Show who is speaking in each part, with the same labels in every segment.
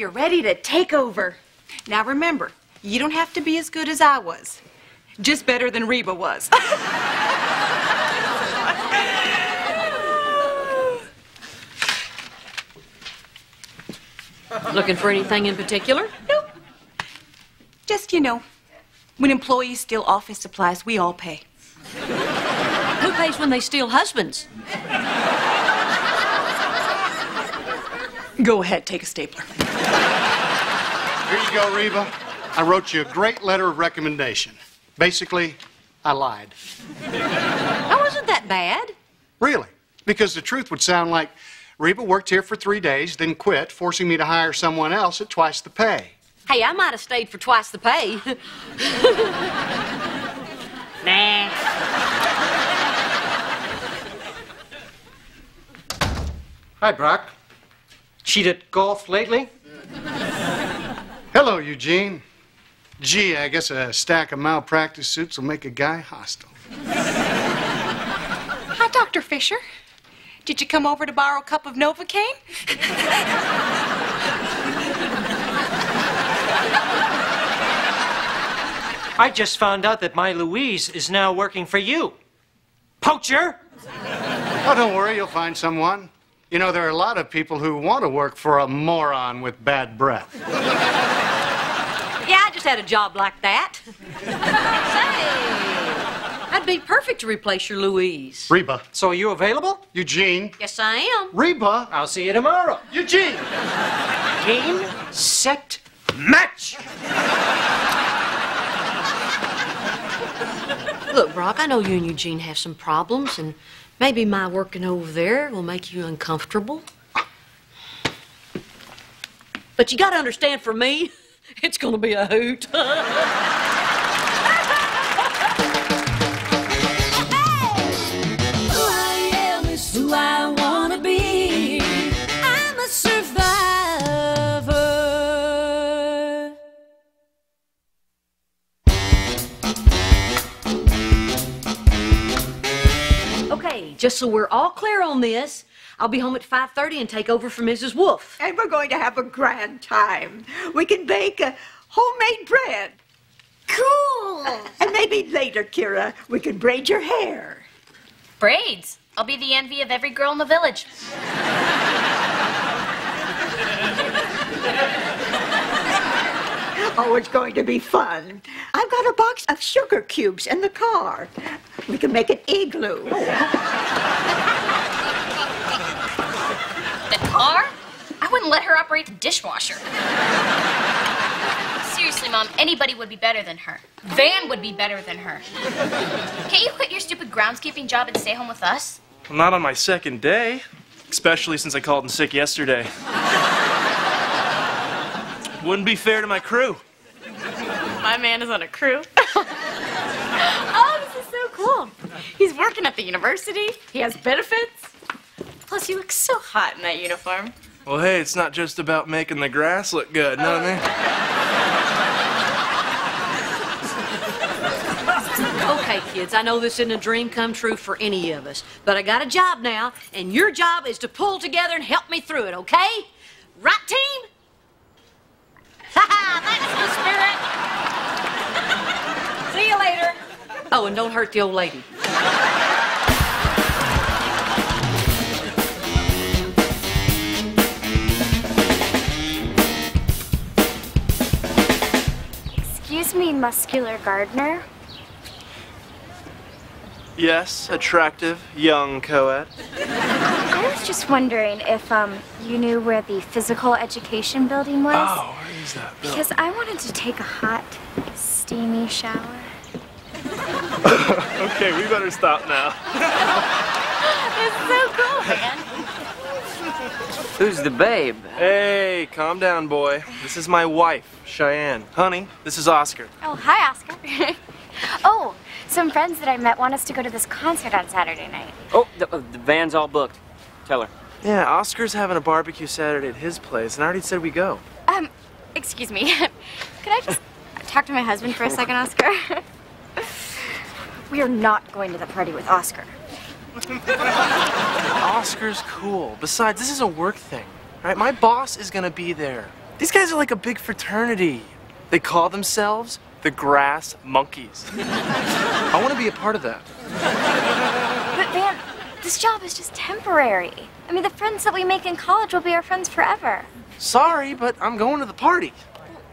Speaker 1: you're ready to take over. Now remember, you don't have to be as good as I was. Just better than Reba was.
Speaker 2: Looking for anything in particular?
Speaker 1: nope. Just, you know, when employees steal office supplies, we all pay.
Speaker 2: Who pays when they steal husbands?
Speaker 1: Go ahead, take a stapler.
Speaker 3: Here you go, Reba. I wrote you a great letter of recommendation. Basically, I lied.
Speaker 2: That wasn't that bad.
Speaker 3: Really? Because the truth would sound like Reba worked here for three days, then quit, forcing me to hire someone else at twice the pay.
Speaker 2: Hey, I might have stayed for twice the pay. nah.
Speaker 4: Hi, Brock. Cheated golf lately?
Speaker 3: Hello, Eugene. Gee, I guess a stack of malpractice suits will make a guy hostile.
Speaker 1: Hi, Dr. Fisher. Did you come over to borrow a cup of Novocaine?
Speaker 4: I just found out that my Louise is now working for you. Poacher!
Speaker 3: Oh, don't worry, you'll find someone. You know, there are a lot of people who want to work for a moron with bad breath.
Speaker 2: Yeah, I just had a job like that. Say, I'd be perfect to replace your Louise.
Speaker 3: Reba.
Speaker 4: So are you available?
Speaker 3: Eugene.
Speaker 2: Yes, I am.
Speaker 3: Reba.
Speaker 4: I'll see you tomorrow.
Speaker 3: Eugene.
Speaker 4: Game, set, match!
Speaker 2: Look, Brock, I know you and Eugene have some problems, and maybe my working over there will make you uncomfortable. But you gotta understand, for me, it's gonna be a hoot.
Speaker 5: Who I am is who I wanna be. I'm a survivor.
Speaker 2: okay, just so we're all clear on this, I'll be home at 5.30 and take over for Mrs. Wolf.
Speaker 6: And we're going to have a grand time. We can bake a homemade bread.
Speaker 7: Cool.
Speaker 6: And maybe later, Kyra, we can braid your hair.
Speaker 7: Braids. I'll be the envy of every girl in the village.
Speaker 6: Oh, it's going to be fun. I've got a box of sugar cubes in the car. We can make an igloo.
Speaker 7: The car? I wouldn't let her operate the dishwasher. Seriously, Mom, anybody would be better than her. Van would be better than her. Can't you quit your stupid groundskeeping job and stay home with us?
Speaker 8: Well, not on my second day, especially since I called in sick yesterday. Wouldn't be fair to my crew.
Speaker 9: My man is on a crew. oh, this is so cool. He's working at the university. He has benefits. Plus, you look so hot in that uniform.
Speaker 8: Well, hey, it's not just about making the grass look good, know what I mean?
Speaker 2: Okay, kids, I know this isn't a dream come true for any of us, but I got a job now, and your job is to pull together and help me through it, okay? Right, team? Ha ha! That's the spirit! See you later. Oh, and don't hurt the old lady.
Speaker 10: Excuse me, muscular gardener.
Speaker 8: Yes, attractive, young co-ed.
Speaker 10: I was just wondering if um you knew where the physical education building was.
Speaker 8: Oh, where is that? Bill?
Speaker 10: Because I wanted to take a hot, steamy shower.
Speaker 8: okay, we better stop now.
Speaker 9: It's so cool, man.
Speaker 11: Who's the babe?
Speaker 8: Hey, calm down, boy. This is my wife, Cheyenne. Honey, this is Oscar.
Speaker 10: Oh, hi, Oscar. oh, some friends that I met want us to go to this concert on Saturday night.
Speaker 11: Oh, the, uh, the van's all booked. Tell her.
Speaker 8: Yeah, Oscar's having a barbecue Saturday at his place, and I already said we go.
Speaker 9: Um, excuse me. Could I just talk to my husband for a second, Oscar?
Speaker 10: We are not going to the party with Oscar.
Speaker 8: Oscar's cool. Besides, this is a work thing, right? My boss is gonna be there. These guys are like a big fraternity. They call themselves the Grass Monkeys. I want to be a part of that.
Speaker 10: But Van, this job is just temporary. I mean, the friends that we make in college will be our friends forever.
Speaker 8: Sorry, but I'm going to the party.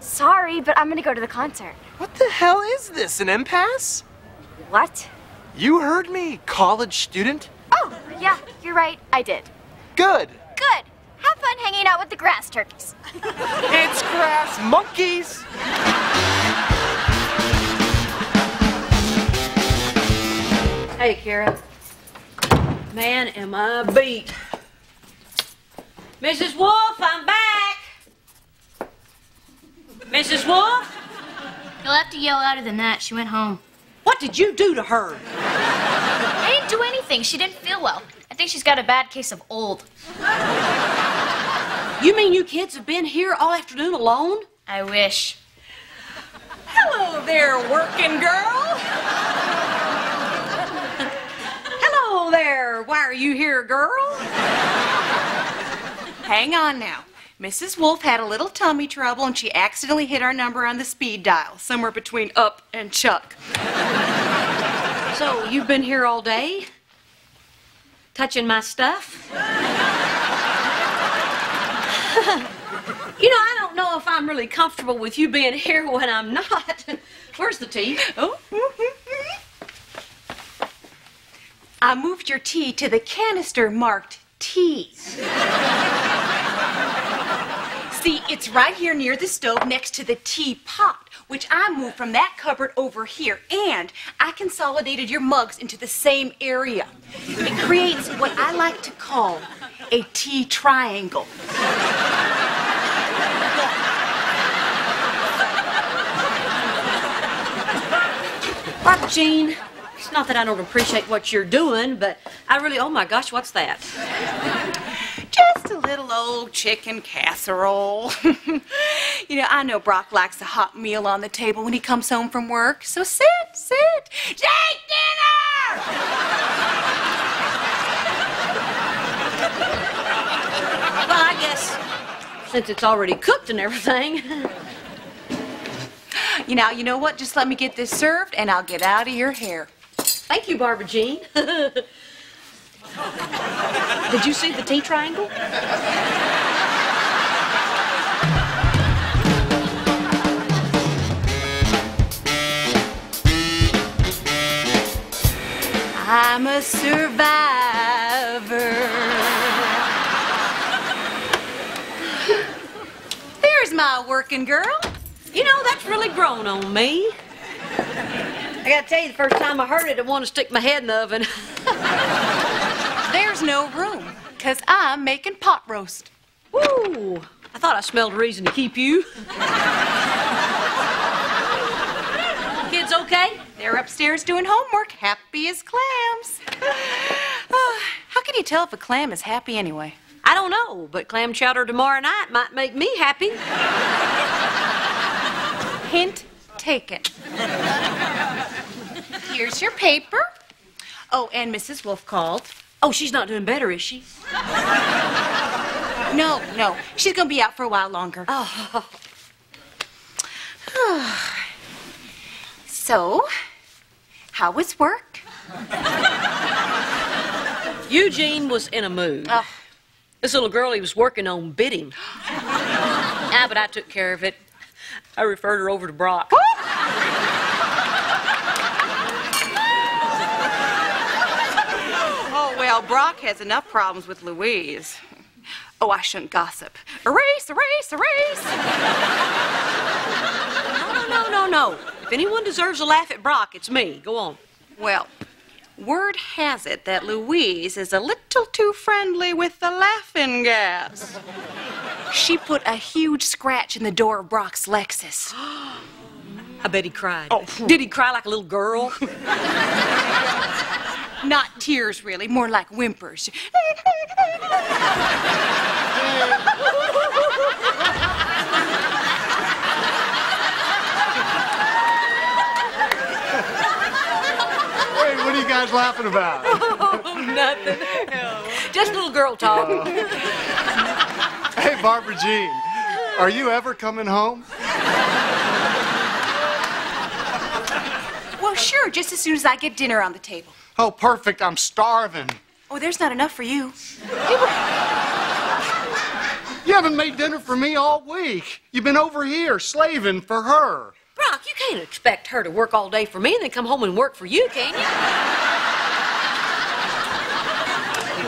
Speaker 10: Sorry, but I'm gonna go to the concert.
Speaker 8: What the hell is this, an impasse?
Speaker 10: What?
Speaker 8: You heard me, college student.
Speaker 10: Oh, yeah, you're right. I did.
Speaker 8: Good.
Speaker 10: Good. Have fun hanging out with the grass turkeys.
Speaker 8: It's Grass Monkeys.
Speaker 2: Hey, Kyra. Man, am I beat. Mrs. Wolf, I'm back. Mrs. Wolf?
Speaker 7: You'll have to yell louder than that. She went home.
Speaker 2: What did you do to her?
Speaker 7: I anything. She didn't feel well. I think she's got a bad case of old.
Speaker 2: You mean you kids have been here all afternoon alone?
Speaker 7: I wish.
Speaker 1: Hello there, working girl. Hello there. Why are you here, girl? Hang on now. Mrs. Wolf had a little tummy trouble and she accidentally hit our number on the speed dial, somewhere between up and Chuck.
Speaker 2: So you've been here all day? Touching my stuff? you know, I don't know if I'm really comfortable with you being here when I'm not. Where's the tea?
Speaker 1: Oh. I moved your tea to the canister marked tea. See, it's right here near the stove next to the teapot, which I moved from that cupboard over here. And I consolidated your mugs into the same area. It creates what I like to call a tea triangle.
Speaker 2: Barbara Jean, it's not that I don't appreciate what you're doing, but I really, oh my gosh, what's that?
Speaker 1: Just a little old chicken casserole. you know, I know Brock likes a hot meal on the table when he comes home from work. So sit, sit. Take dinner!
Speaker 2: Well, I guess since it's already cooked and everything.
Speaker 1: You know, you know what? Just let me get this served and I'll get out of your hair.
Speaker 2: Thank you, Barbara Jean. Did you see the T triangle?
Speaker 1: I'm a survivor. There's my working girl.
Speaker 2: You know, that's really grown on me. I gotta tell you, the first time I heard it, I wanted to stick my head in the oven.
Speaker 1: There's no room, because I'm making pot roast.
Speaker 2: Woo! I thought I smelled a reason to keep you. Kids okay?
Speaker 1: They're upstairs doing homework, happy as clams. Oh, how can you tell if a clam is happy anyway?
Speaker 2: I don't know, but clam chowder tomorrow night might make me happy.
Speaker 1: Hint taken. Here's your paper. Oh, and Mrs. Wolf called.
Speaker 2: Oh, she's not doing better, is she?
Speaker 1: No, no. She's gonna be out for a while longer.
Speaker 2: Oh.
Speaker 1: so, how was work?
Speaker 2: Eugene was in a mood.
Speaker 1: Oh.
Speaker 2: This little girl he was working on bit him. ah, but I took care of it. I referred her over to Brock.
Speaker 1: Oh, well, Brock has enough problems with Louise. Oh, I shouldn't gossip. Erase, erase, erase.
Speaker 2: No, no, no, no. No. If anyone deserves a laugh at Brock, it's me. Go on.
Speaker 1: Well, word has it that Louise is a little too friendly with the laughing gas. She put a huge scratch in the door of Brock's Lexus.
Speaker 2: I bet he cried. Oh. Did he cry like a little girl?
Speaker 1: Not tears, really, more like whimpers.
Speaker 3: Wait, what are you guys laughing about?
Speaker 2: Nothing. Just little girl talk. Oh.
Speaker 3: Hey, Barbara Jean. Are you ever coming home?
Speaker 1: Well, sure, just as soon as I get dinner on the table.
Speaker 3: Oh, perfect. I'm starving.
Speaker 1: Oh, there's not enough for you.
Speaker 3: You haven't made dinner for me all week. You've been over here slaving for her.
Speaker 2: Brock, you can't expect her to work all day for me and then come home and work for you, can you?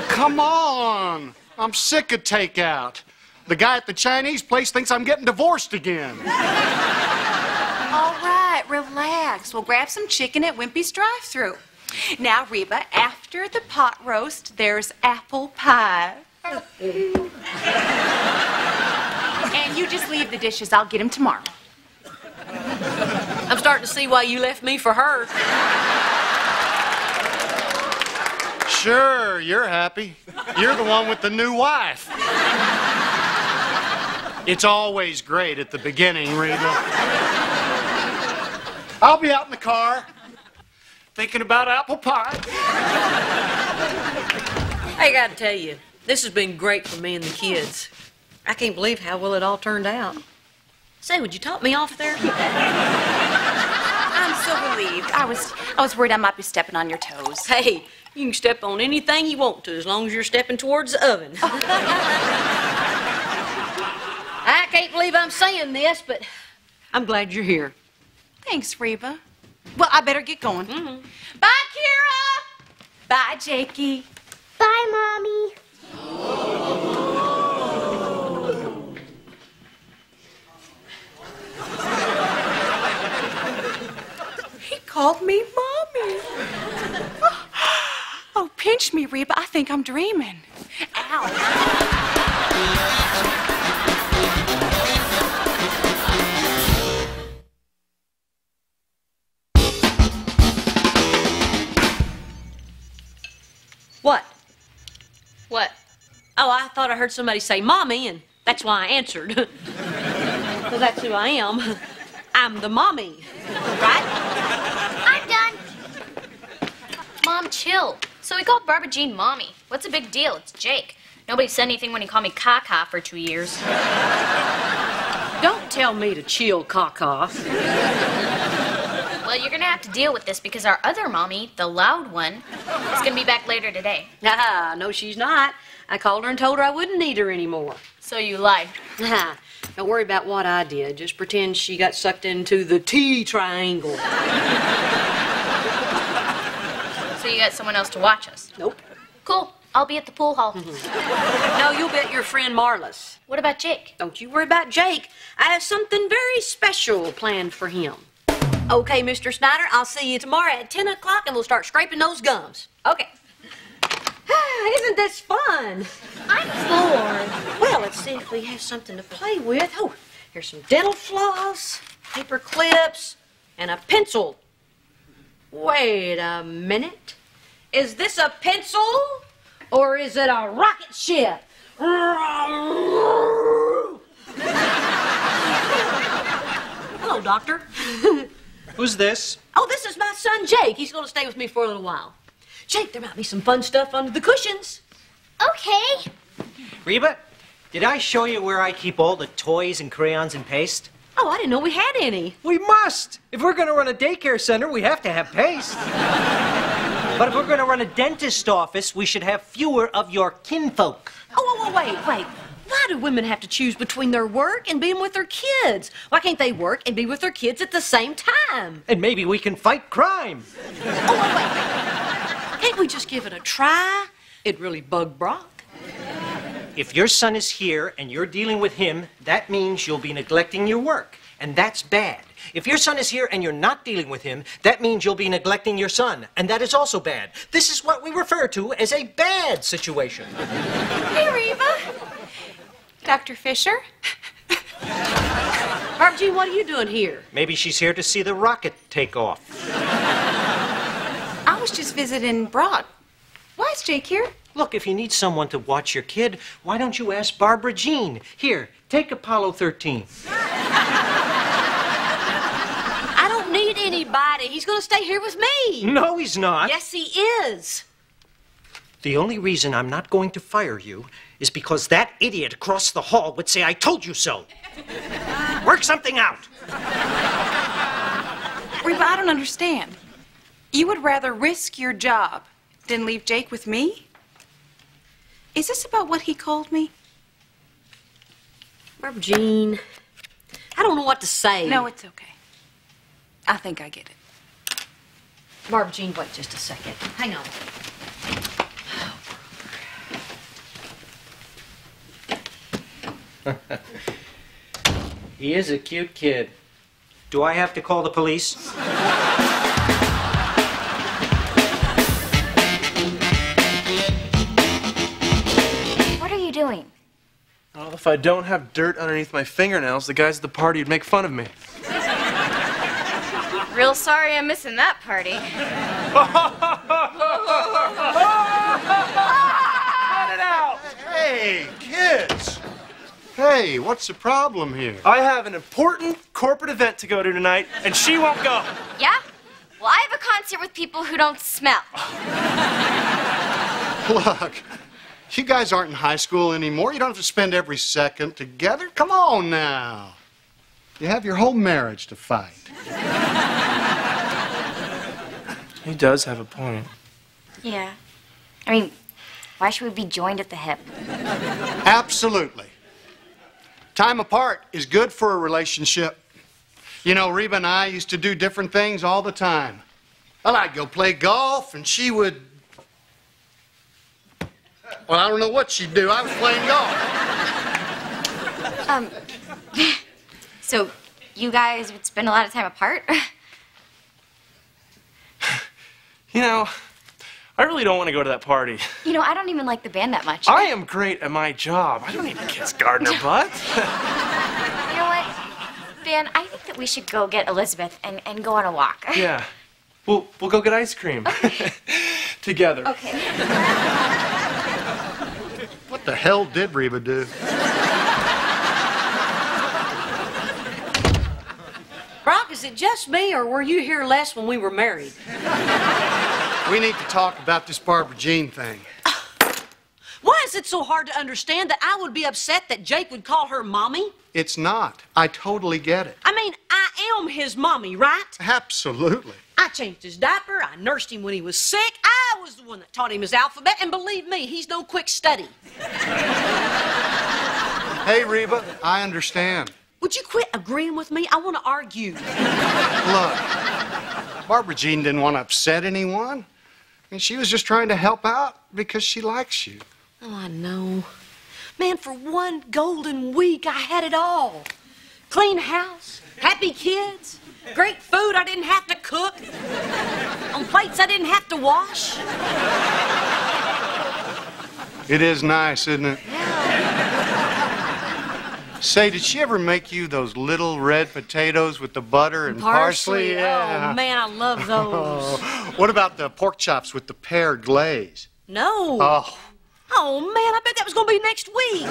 Speaker 3: Come on. I'm sick of takeout. The guy at the Chinese place thinks I'm getting divorced again.
Speaker 1: All right, relax. We'll grab some chicken at Wimpy's drive-thru. Now, Reba, after the pot roast, there's apple pie. and you just leave the dishes. I'll get them tomorrow.
Speaker 2: I'm starting to see why you left me for her.
Speaker 3: Sure, you're happy. You're the one with the new wife. It's always great at the beginning, Reba. I'll be out in the car thinking about apple pie.
Speaker 2: I gotta tell you, this has been great for me and the kids. I can't believe how well it all turned out. Say, would you top me off there?
Speaker 1: I'm so relieved. I was, I was worried I might be stepping on your toes.
Speaker 2: Hey, you can step on anything you want to as long as you're stepping towards the oven. I can't believe I'm saying this, but I'm glad you're here.
Speaker 1: Thanks, Reba. Well, I better get going.
Speaker 2: Mm-hmm.
Speaker 1: Bye, Kyra. Bye, Jakey.
Speaker 10: Bye, Mommy.
Speaker 1: He called me mommy. Oh, pinch me, Reba. I think I'm dreaming. Ow.
Speaker 2: What?
Speaker 7: What?
Speaker 2: Oh, I thought I heard somebody say mommy, and that's why I answered. Because that's who I am. I'm the mommy. Right?
Speaker 7: I'm done. Mom, chill. So we called Barbara Jean mommy. What's the big deal? It's Jake. Nobody said anything when he called me Kaka for two years.
Speaker 2: Don't tell me to chill, caca.
Speaker 7: Well, you're gonna have to deal with this because our other mommy, the loud one, is gonna be back later today.
Speaker 2: Ah, no, she's not. I called her and told her I wouldn't need her anymore.
Speaker 7: So you lied.
Speaker 2: Ah, don't worry about what I did. Just pretend she got sucked into the T triangle.
Speaker 7: So you got someone else to watch us.
Speaker 2: Nope.
Speaker 7: Cool. I'll be at the pool hall.
Speaker 2: No, you'll bet your friend Marlis.
Speaker 7: What about Jake?
Speaker 2: Don't you worry about Jake. I have something very special planned for him. Okay, Mr. Snyder, I'll see you tomorrow at 10 o'clock and we'll start scraping those gums. Okay. Isn't this fun?
Speaker 7: I'm bored.
Speaker 2: Well, let's see if we have something to play with. Oh, here's some dental floss, paper clips, and a pencil. Wait a minute. Is this a pencil or is it a rocket ship? Hello, Doctor.
Speaker 4: Who's this?
Speaker 2: Oh, this is my son Jake. He's going to stay with me for a little while. Jake, there might be some fun stuff under the cushions.
Speaker 10: Okay.
Speaker 4: Reba, did I show you where I keep all the toys and crayons and paste?
Speaker 2: Oh, I didn't know we had any.
Speaker 4: We must. If we're going to run a daycare center, we have to have paste. but if we're going to run a dentist office, we should have fewer of your kinfolk.
Speaker 2: Oh, oh, oh, wait, wait. Why do women have to choose between their work and being with their kids? Why can't they work and be with their kids at the same time?
Speaker 4: And maybe we can fight crime. Oh, wait, wait.
Speaker 2: Can't we just give it a try? It really bugged Brock.
Speaker 4: If your son is here and you're dealing with him, that means you'll be neglecting your work. And that's bad. If your son is here and you're not dealing with him, that means you'll be neglecting your son. And that is also bad. This is what we refer to as a bad situation.
Speaker 1: Reba. Dr. Fisher?
Speaker 2: Barbara Jean, what are you doing here?
Speaker 4: Maybe she's here to see the rocket take off.
Speaker 1: I was just visiting Brock. Why is Jake here?
Speaker 4: Look, if you need someone to watch your kid, why don't you ask Barbara Jean? Here, take Apollo 13.
Speaker 2: I don't need anybody. He's going to stay here with me.
Speaker 4: No, he's not.
Speaker 2: Yes, he is.
Speaker 4: The only reason I'm not going to fire you is because that idiot across the hall would say, I told you so. Work something out.
Speaker 1: Reba, I don't understand. You would rather risk your job than leave Jake with me? Is this about what he called me?
Speaker 2: Barbara Jean, I don't know what to say.
Speaker 1: No, it's okay. I think I get it.
Speaker 2: Barbara Jean, wait just a second. Hang on.
Speaker 4: He is a cute kid. Do I have to call the police?
Speaker 10: What are you doing?
Speaker 8: Well, if I don't have dirt underneath my fingernails, the guys at the party would make fun of me.
Speaker 9: Real sorry I'm missing that party.
Speaker 8: Cut it out!
Speaker 3: Hey, kids! Hey, what's the problem here?
Speaker 8: I have an important corporate event to go to tonight, and she won't go.
Speaker 10: Yeah? Well, I have a concert with people who don't smell.
Speaker 3: Look, you guys aren't in high school anymore. You don't have to spend every second together. Come on now. You have your whole marriage to fight.
Speaker 8: He does have a point.
Speaker 10: Yeah. I mean, why should we be joined at the hip?
Speaker 3: Absolutely. Time apart is good for a relationship. You know, Reba and I used to do different things all the time. Well, I'd go play golf, and she would. Well, I don't know what she'd do. I was playing golf.
Speaker 10: Um, so you guys would spend a lot of time apart?
Speaker 8: You know, I really don't want to go to that party.
Speaker 10: You know, I don't even like the band that much.
Speaker 8: I am great at my job. I don't need to kiss gardener butt.
Speaker 10: You know what? Van, I think that we should go get Elizabeth and, and go on a walk.
Speaker 8: yeah. We'll, we'll go get ice cream. Together.
Speaker 10: Okay.
Speaker 3: What the hell did Reba do?
Speaker 2: Brock, is it just me, or were you here less when we were married?
Speaker 3: We need to talk about this Barbara Jean thing.
Speaker 2: Why is it so hard to understand that I would be upset that Jake would call her mommy?
Speaker 3: It's not. I totally get it.
Speaker 2: I mean, I am his mommy, right?
Speaker 3: Absolutely.
Speaker 2: I changed his diaper, I nursed him when he was sick, I was the one that taught him his alphabet, and believe me, he's no quick study.
Speaker 3: Hey, Reba, I understand.
Speaker 2: Would you quit agreeing with me? I want to argue.
Speaker 3: Look, Barbara Jean didn't want to upset anyone. Mean, she was just trying to help out because she likes you.
Speaker 2: Oh, I know. Man, for one golden week, I had it all. Clean house, happy kids, great food I didn't have to cook, on plates I didn't have to wash.
Speaker 3: It is nice, isn't it? Say, did she ever make you those little red potatoes with the butter and parsley?
Speaker 2: Oh, man, I love those.
Speaker 3: What about the pork chops with the pear glaze?
Speaker 2: No.
Speaker 3: Oh,
Speaker 2: Oh, man, I bet that was going to be next week.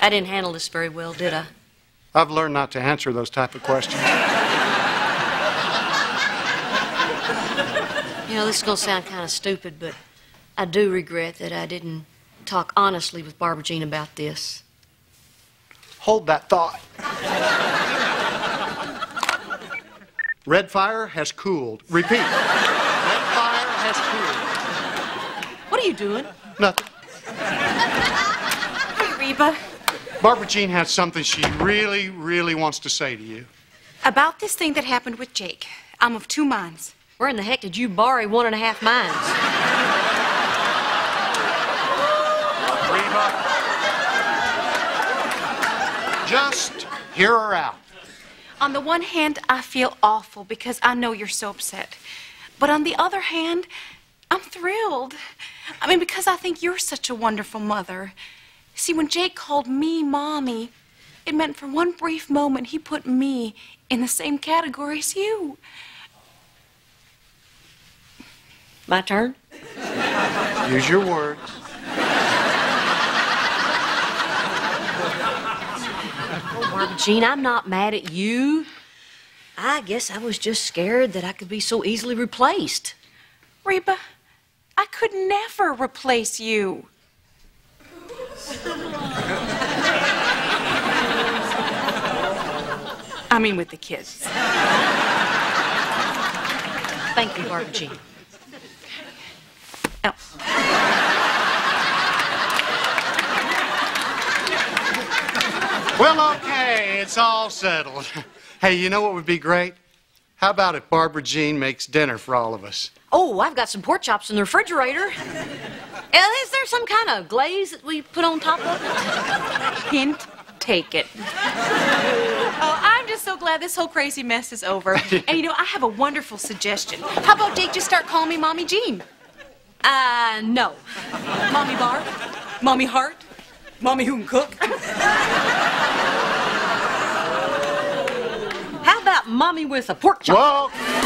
Speaker 2: I didn't handle this very well, did I?
Speaker 3: I've learned not to answer those type of questions.
Speaker 2: You know, this is going to sound kind of stupid, but I do regret that I didn't talk honestly with Barbara Jean about this.
Speaker 3: Hold that thought. Red fire has cooled. Repeat. Red fire has cooled.
Speaker 2: What are you doing?
Speaker 3: Nothing.
Speaker 1: Hey, Reba.
Speaker 3: Barbara Jean has something she really, really wants to say to you.
Speaker 1: About this thing that happened with Jake, I'm of two minds.
Speaker 2: Where in the heck did you borrow one and a half minds?
Speaker 3: Just hear her out.
Speaker 1: On the one hand, I feel awful because I know you're so upset. But on the other hand, I'm thrilled. I mean, because I think you're such a wonderful mother. See, when Jake called me mommy, it meant for one brief moment he put me in the same category as you.
Speaker 2: My turn?
Speaker 3: Use your words.
Speaker 2: Oh, Jean, I'm not mad at you. I guess I was just scared that I could be so easily replaced.
Speaker 1: Reba, I could never replace you. I mean, with the kids.
Speaker 2: Thank you, Barbara Jean. Oh.
Speaker 3: Well, okay, it's all settled. Hey, you know what would be great? How about if Barbara Jean makes dinner for all of us?
Speaker 2: Oh, I've got some pork chops in the refrigerator. Is there some kind of glaze that we put on top of it?
Speaker 1: Hint, take it. Oh, I'm just so glad this whole crazy mess is over. And you know, I have a wonderful suggestion. How about Jake just start calling me Mommy Jean?
Speaker 2: Uh, no.
Speaker 1: Mommy Barb? Mommy Heart? Mommy who can cook?
Speaker 2: How about mommy with a pork chop?
Speaker 3: Whoa!